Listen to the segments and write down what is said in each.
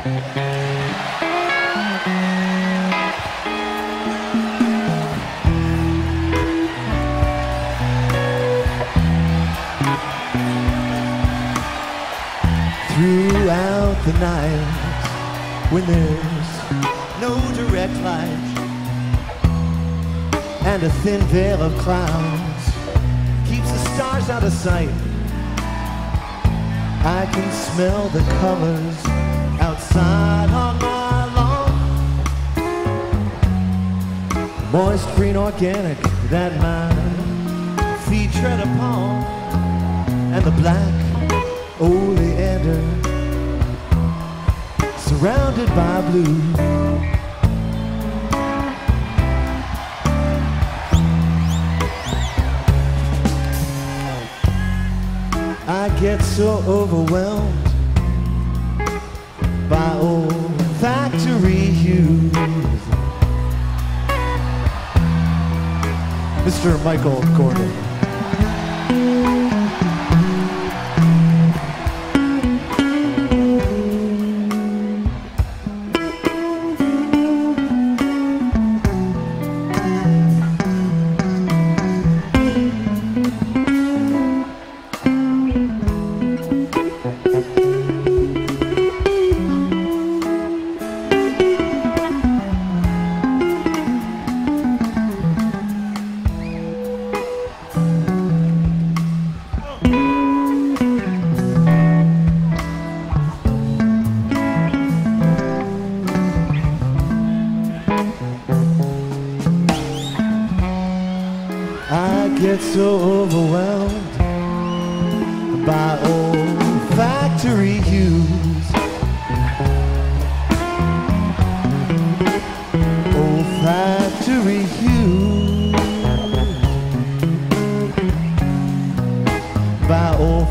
Throughout the night, when there's no direct light and a thin veil of clouds keeps the stars out of sight, I can smell the colors outside on my lawn. Moist green organic that my feet tread upon, and the black oleander surrounded by blue. I get so overwhelmed by old factory hues. Mr. Michael Gordon. I get so overwhelmed by olfactory hues. Old factory hues. By old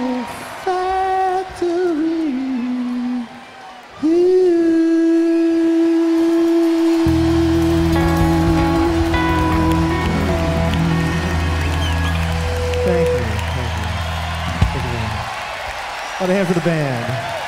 Old factory Thank you. Thank you. Thank you. On a hand for the band.